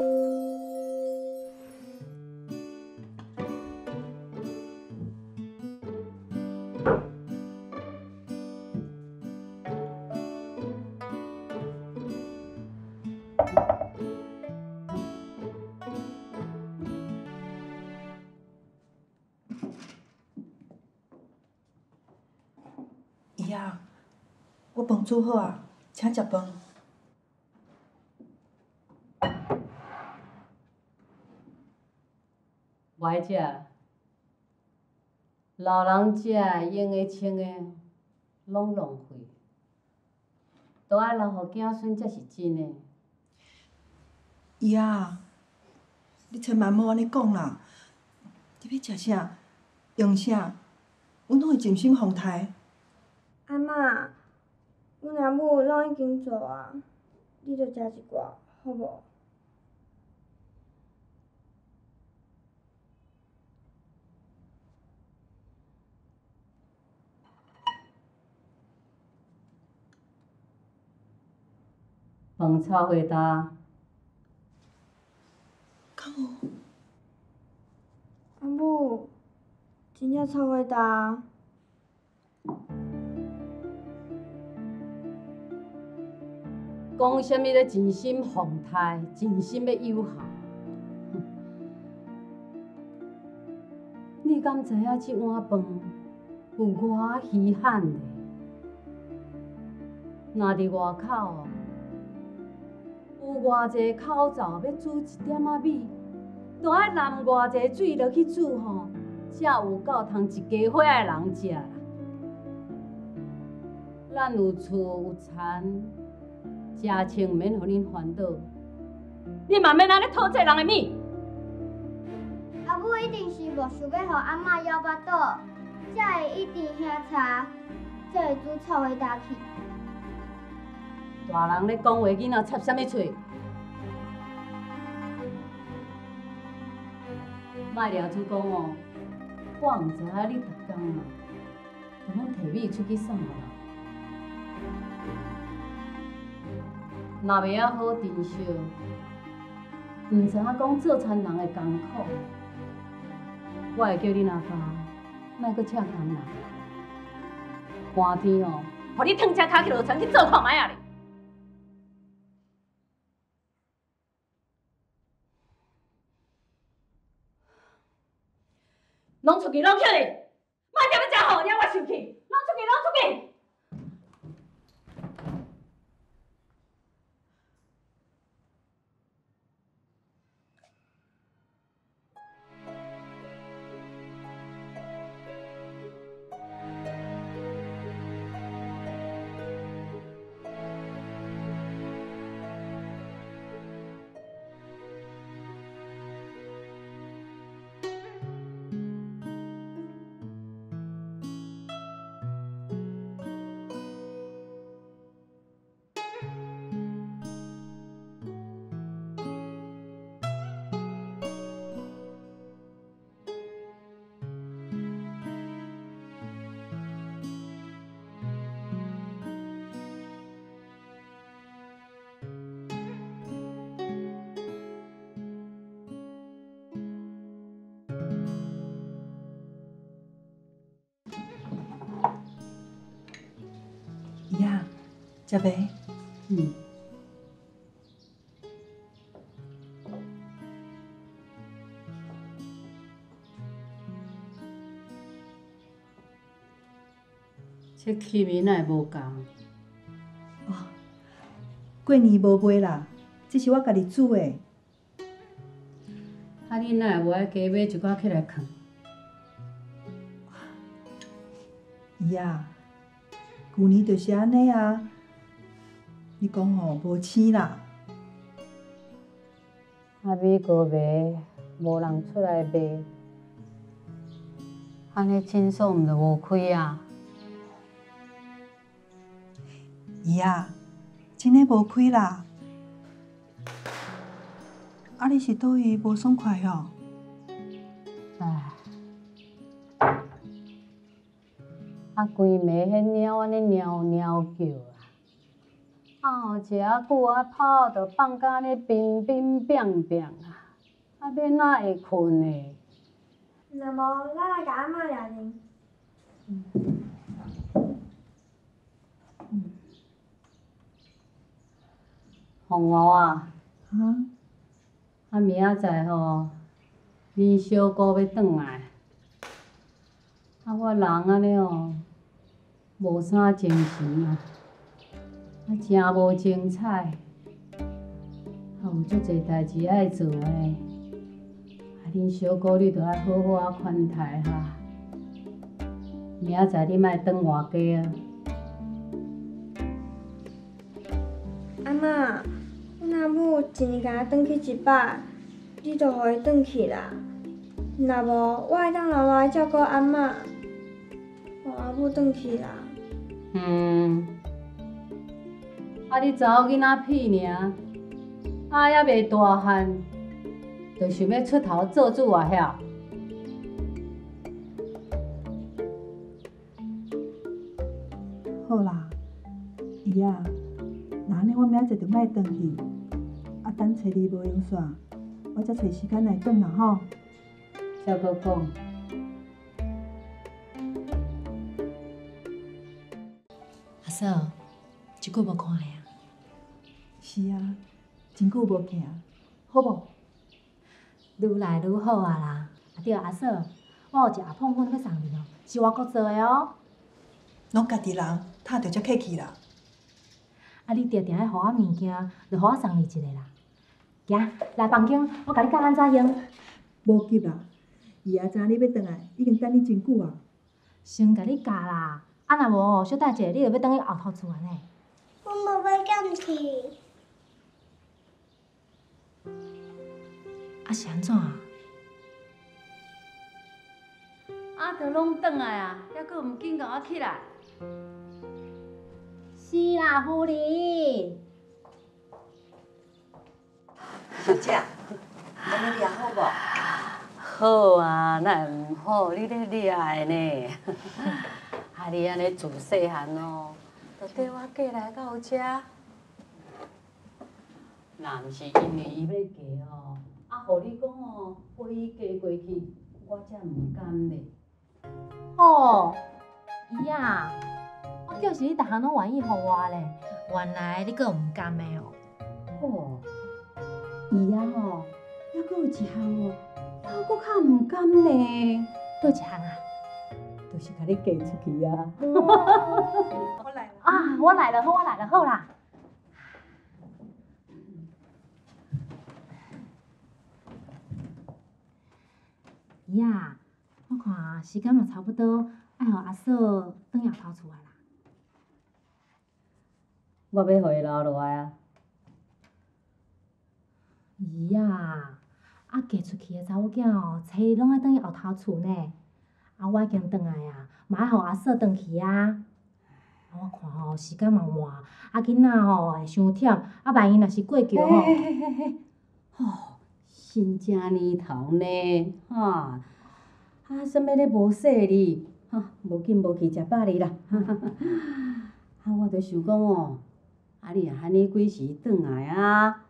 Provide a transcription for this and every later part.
姨啊，我饭煮好啊，请食饭。老人食用的穿的拢浪费，都爱留互囝孙才是真的。姨啊，你千万莫安尼讲啦！你要食啥，用啥，阮拢会尽心奉待。阿嬷，阮阿母拢已经做啊，你着食一寡，好无？饭炒花焦，敢有？阿母，真正炒花焦。讲啥物咧真心奉待，真心要友好。哼 你敢知影即碗饭有偌稀罕咧？若伫外口哦，有偌济口罩要煮一点仔米，都爱淋偌济水落去煮吼，才有够通一家伙仔人食啦。咱有厝有田。食穿免互恁烦恼，你嘛免安尼讨债人的物。阿母一定是无想要互阿嬷枵巴肚，才会一直兄茶，才会煮炒花焦去。大人咧讲话，囡仔插什么嘴？莫了主讲哦，我毋知影你逐工啊，就拢提米出去送啦。若袂晓好珍惜，毋知影讲做田人的艰苦，我会叫你阿爸莫搁请工人，寒天哦，互你脱只脚去落田去做看卖啊咧！拢出去，拢出去！莫踮咧遮好，让我生气！拢出去，拢出去！食未？嗯。这气味哪会无共？哦，过年无买啦，这是我家己煮的。啊，你哪会无爱加买一寡起来藏？姨啊，旧年就是安尼啊。你讲吼无青啦，啊，米糕卖，无人出来卖，安尼诊所毋着无开啊？姨啊，真诶无开啦。啊，你是倒位无爽快哦？唉，啊，规暝迄猫安尼喵喵叫啊！吼食啊久啊泡，着放假咧冰冰冰冰啊，啊免哪会困呢？那无，咱来甲阿嬷聊天。红娥啊，啊，啊明仔载吼，恁小姑要转来，啊我人安尼哦，无啥精神啊，啊真无精彩，啊有足侪代志爱做诶，啊恁小姑你着爱好好啊款待哈，明仔载你莫转外家啊。阿嬷，阮阿母一年甲我转去一摆，你着互伊转去啦。若无，我会当留落来照顾阿嬷，互阿母转去啦。嗯，啊，你查某囡仔屁尔，啊，还袂大汉，就想要出头做主啊，晓？好啦，姨啊，那安尼我明仔载就莫转去，啊等找你无用煞，我才找时间来转啦吼。小哥讲，阿嫂，一久无看呀，是啊，真久无见，好无？愈来愈好啊啦！啊对，阿嫂，我有一盒碰粉要送你哦，是我国做的哦。拢家己人，拍着才客气啦。啊，你定定爱互我物件，就互我送你一个啦。行，来房间，我甲你教安怎用。无急啦，姨啊，知影你要倒来，已经等你真久啊。先甲你教啦，啊若无小等者，你就要等去后头厝安尼。我无要转去。啊是安怎啊？啊，都拢转来啊，还佫毋紧甲我起来？是啦，夫人。小姐，安尼掠好无？好啊，哪会毋好？你咧掠的呢？啊，你安尼自细汉哦，就缀我过来到遮。若毋是因为伊要嫁哦，啊，互你讲哦，陪伊嫁过去，我才毋甘咧。哦，姨啊，我叫是你逐项拢愿意互我咧，原来你佫毋甘的哦。哦，伊啊吼，还佫有一项哦，还佫较毋甘呢，倒一项啊？就是甲你嫁出去啊。我来啦。啊，我来了，好，我来了，好啦。姨啊，我看时间嘛差不多，爱互阿嫂转后头厝啊啦。我要互伊留落来啊。姨啊，啊嫁出去的查某囝哦，找伊拢爱转去后头厝呢。啊，我已经转来啊，嘛爱互阿嫂转去啊。啊，我看吼时间嘛晚，啊囡仔吼会伤忝，啊万一若是过桥吼，真正年头呢，哈，啊，什物咧无说哩，哈，无紧无去食饱哩啦，啊，我着想讲哦，啊，你啊，安尼几时转来啊？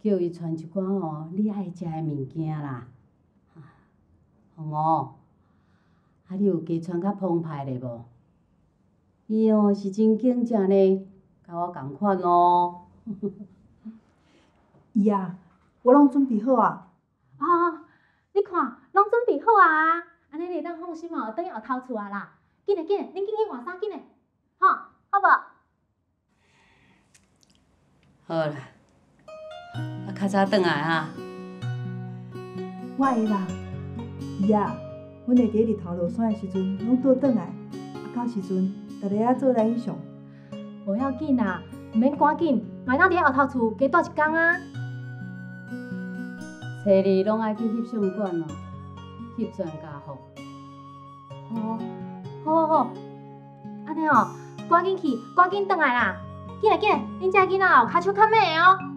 叫伊传一寡吼你爱食诶物件啦，啊，哦，啊，你有加传较澎湃咧无？伊哦是真敬正呢，甲我共款哦。伊啊，我拢准备好啊。啊，你看，拢准备好啊，安尼你当放心哦，转去后头厝啊啦。紧嘞紧嘞，恁紧去换衫紧嘞，吼，好无？好啦，啊，较早转来哈。我会啦。伊啊，阮会伫日头落山的时阵，拢倒转来，啊到时阵，逐个啊做来去上。无要紧啦，毋免赶紧，嘛当伫咧后头厝加住一工啊。初二拢爱去翕相馆哦，翕全家福。哦，好好好，安尼哦，赶紧去，赶紧转来啦。紧来紧来，恁遮囡仔哦，脚手较慢哦。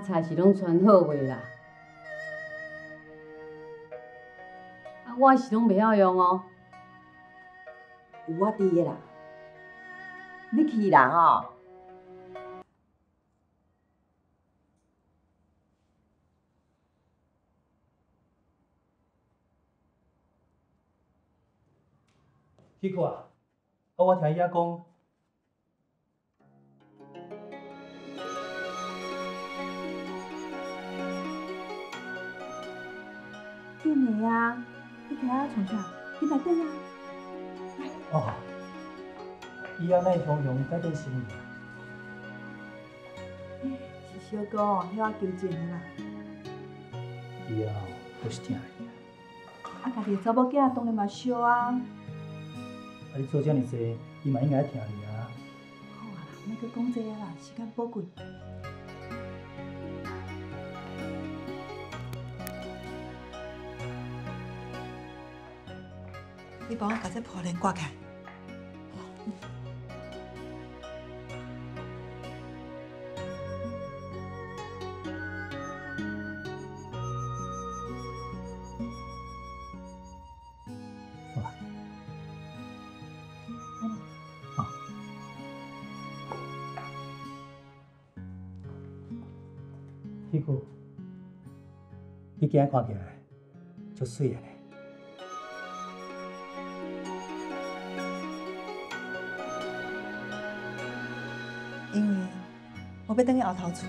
菜是拢穿好未啦？啊，我是拢袂晓用哦。有我伫个啦。你去啦吼。去看，啊，我听伊遐讲，紧的啊，你徛遐创啥？你来等啊！哦，伊仔那常常改变心意，是小哥哦，遐我纠正的啦。以后都是听伊的。啊，家己的查某囝当然嘛小啊。啊，你做遮尔济，伊嘛应该听你啊。好啊啦，莫搁讲这个啦，时间宝贵。你帮我把这破帘挂开。好。吧。好。屁股，你今日看起来足水的呢。我要等去后头厝。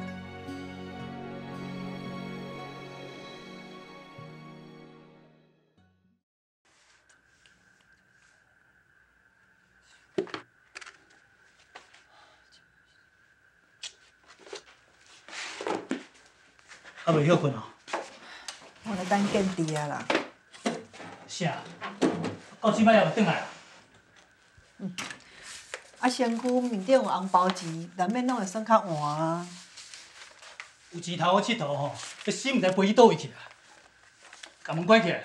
还袂休困哦？我来等见弟啊啦。啥？到即摆也袂转来啊？啊，身躯面顶有红包钱，难免拢会算较晏啊。有钱头好佚佗吼，这心毋知飞去倒位去啊？甲门关起来，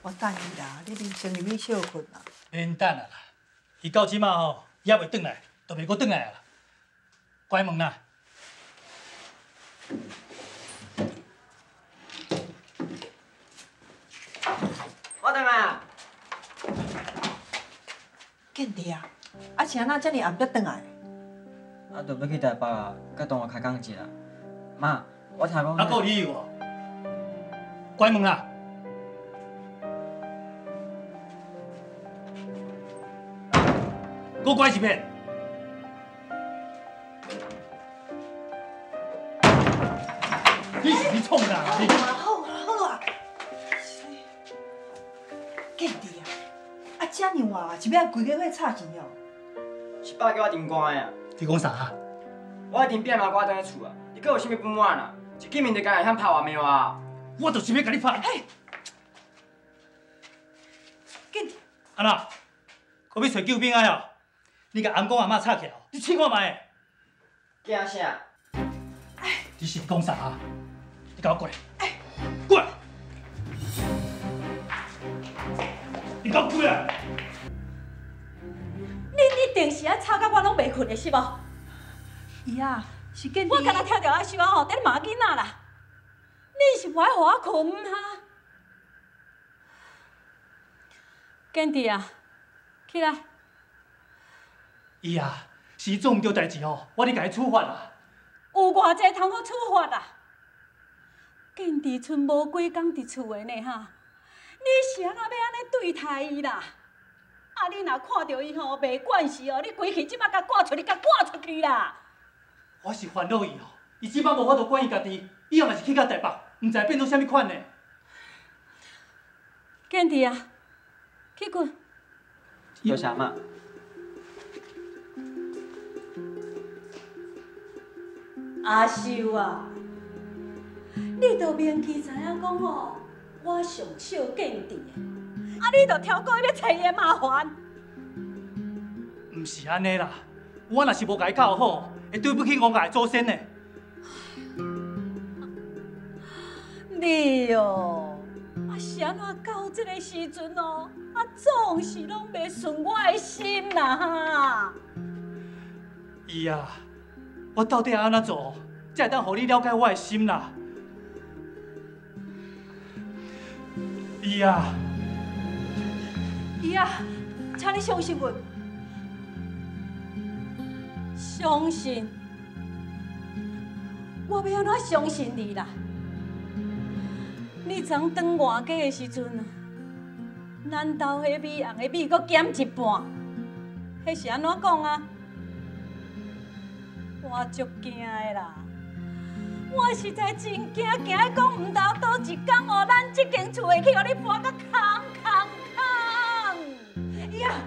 我等伊啦，你啉先入去休困啦。免等啊啦。伊到即摆吼，也未转来，就袂阁转来啊啦。关门啦。我等来啊。见弟啊，啊是安那遮尔暗才转来？啊，着要去台北啊，甲同学开讲一下。妈，我听讲。啊，还有理由哦？关门啦！给我关一遍。你是你创啥？你好啊好啊。见弟啊，啊遮尔晚，是要规个月吵钱哦？是爸叫我停关的啊，你讲啥？我一定变嘛，我等咧厝啊。你搁有啥物不满啊？一见面就干来向拍外面话。我就是要甲你拍。见弟，安那？我要找救兵啊！哦，你甲阿公阿妈吵起来哦，你试看卖。惊啥？你是讲啥？你给我过来！过来！你给我过来！定是啊吵到我拢袂困的是无？伊啊，是见弟。我敢若跳条啊想吼，等骂囡仔啦。你是不爱互我困哈？建弟啊，起来。伊啊，是做毋对代志哦，我咧甲伊处罚啦。有偌济通好处罚啦？建弟剩无几工伫厝的呢哈，你是安怎要安尼对待伊啦？啊，你若看到伊吼袂惯势哦，你规气即摆甲赶出去，甲赶出去啦！我是烦恼伊哦，伊即摆无法度管伊家己，以后嘛是去到台北，毋知变做啥物款呢？建弟啊，去困。多谢妈。阿秀啊，你都明记知影讲吼，我上少见弟的，啊，你着挑过要找伊的麻烦。毋是安尼啦，我若是无甲伊教好，会对不起我家的祖先呢。你哦，啊，啊是安怎到这个时阵哦，啊总是拢袂顺我的心啦哈。姨啊，我到底要安怎做，才会当互你了解我的心啦？伊啊，是啊，请你相信我，相信，我要安怎相信你啦？你昨当外家的时阵啊，咱兜迄米红的米搁减一半，迄是安怎讲啊？我足惊的啦！我实在真惊，惊讲毋到倒一天哦，咱这间厝会去互你搬到空空空！呀！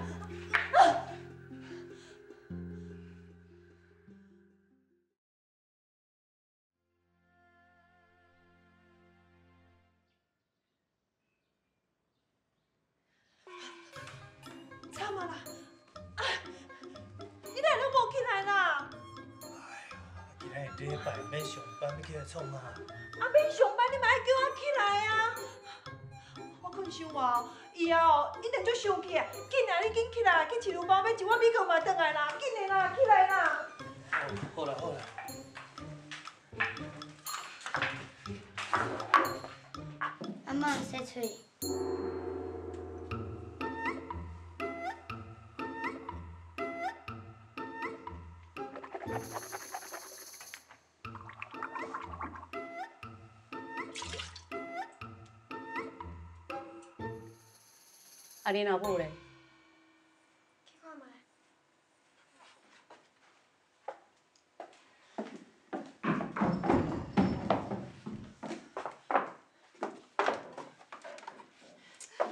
惨啊啦！啊，你哪会拢无起来啦？今日礼拜免上班，要起来创啊？啊，免上班你嘛爱叫我起来啊！我困伤啊，以后一定足生气啊！紧啊，你紧起来，去饲牛包买一碗米糕嘛，转来啦！紧的啦，起来啦！好啦好啦，阿嬷洗喙。啊，你老母咧？去看觅。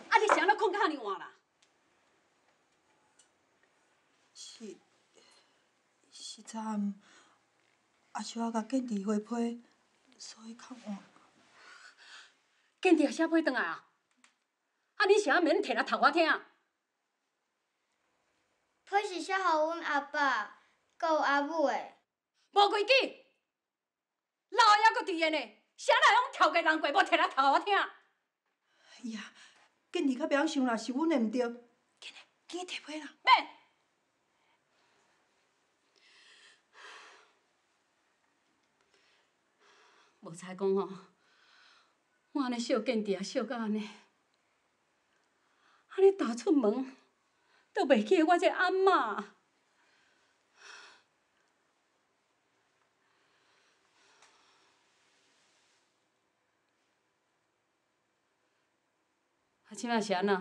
啊，你是安怎困到遐尼晚啦？是是昨暗阿小啊甲建伫花批，所以较晚。建弟写批转来啊？啊，你是安免摕来读我听？批是写互阮阿爸，佮有阿母的。无规矩，老的还佫伫个呢，啥人用跳过人过，无摕来读我听？哎呀，建伫较袂晓想啦，是阮的毋对。紧的，紧摕批啦！免。无才讲吼，我安尼小见弟啊，小到安尼，安尼踏出门，都袂记得我这阿嬷。啊，即摆是安怎？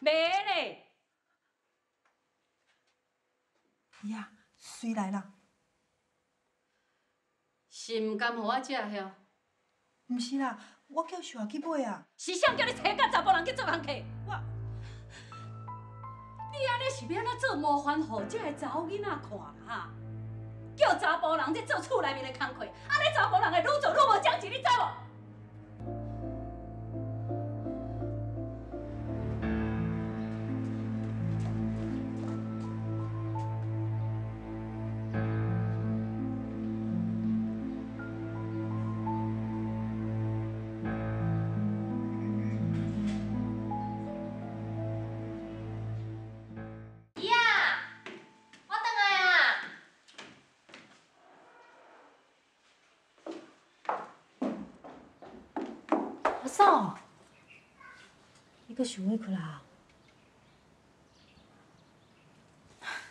袂咧，呀，谁来啦！是毋甘互我食遐？毋是啦，我叫小阿去买啊。是谁叫你找甲查甫人去做工课？我你安尼是要安怎做模范，户，才会查某囡仔看啦哈？叫查甫人在做厝内面的工课，安尼查甫人会愈做愈无奖钱，你知无？想要困啦？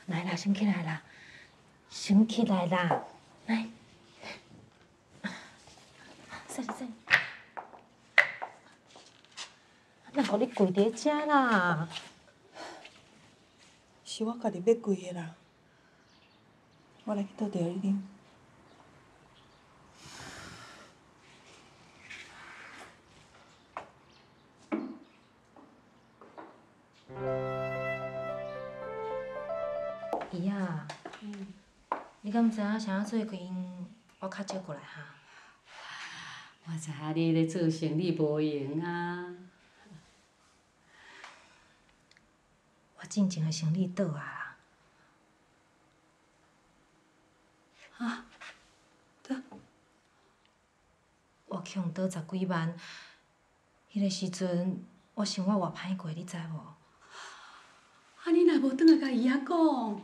来啦，先起来啦，先起来啦，来，说说说，那互你跪伫遮啦。是我家己要跪的啦。我来去倒茶你。你敢知影啥做开因我较少过来哈？我知影你咧做生理无闲啊。我进前的生理倒啊啦，啊，倒我去用倒十几万，迄个时阵，我生活偌歹过，你知无？啊，你若无转来甲伊仔讲，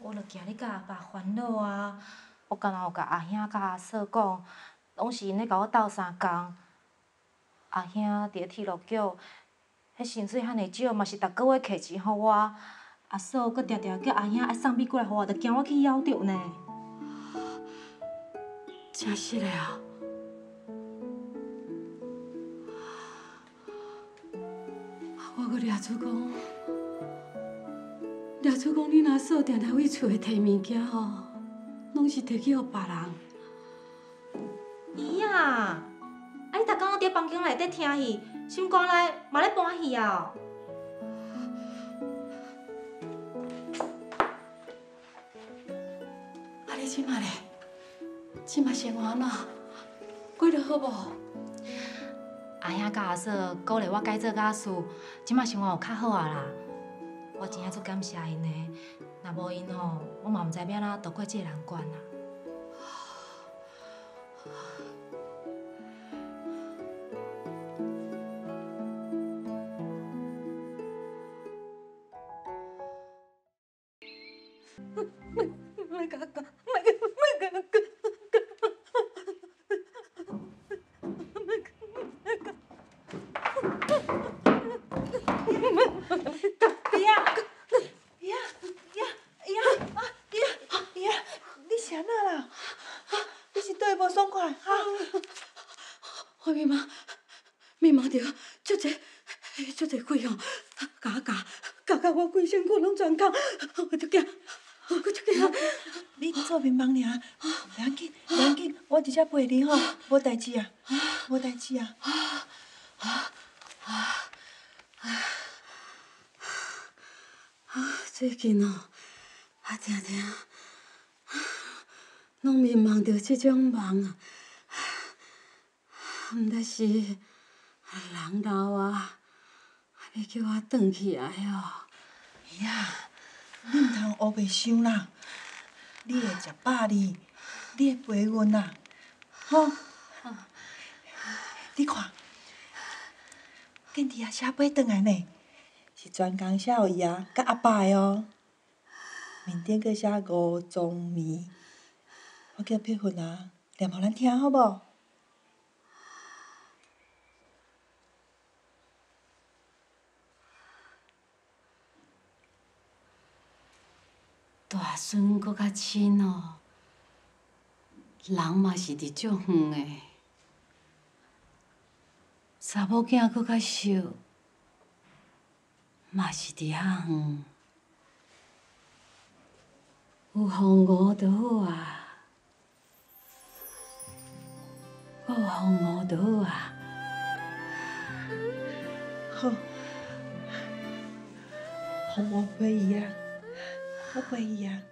我著惊你甲阿爸烦恼啊！我敢若有甲阿兄甲阿嫂讲，拢是因咧甲我斗相共。阿兄伫咧铁路局，迄薪水赫尔少，嘛是逐个月摕钱互我。阿嫂搁常常叫阿兄爱送米过来互我，著惊我去枵着呢。真实的啊！我搁掠出讲，掠出讲，恁阿嫂定定为厝里摕物件吼，拢是摕去给别人。姨啊，啊你逐工伫房间内底听戏，心肝内嘛咧搬戏啊？啊，你即马咧？即马生活安怎？过得好无？阿兄甲阿嫂鼓励我改做家事，即马生活有较好啊啦。我真正足感谢因的，若无因吼，我嘛毋知要安怎度过这难关啊。莫甲我讲，莫甲莫甲我讲。姨仔，姨仔，姨仔，姨仔，啊，姨仔，姨仔，你是安那啦？啊，你是对无爽快？哈？我迷茫，迷茫着足济足济鬼哦，甲我教，教到我规身躯拢全空，我足惊，我足惊。你做面盲尔，袂要紧，袂要紧，我伫遮陪你吼，无代志啊，无代志啊。最近哦，啊定定，拢迷茫着即种梦啊，毋知是人老啊，要叫我转去来哦。姨仔，你毋通乌白想啦，你会食饱哩，你会陪阮啊，吼。你看，见伫遐写买转来呢，是专工写互伊啊甲阿爸的哦。面顶阁写五种面，我叫碧云啊念互咱听好无？大孙搁较亲哦，人嘛是伫足远的，查某囝搁较小，嘛是伫遐远。有风五就好啊，我有风五就好啊。好，互我陪伊啊，我陪伊啊。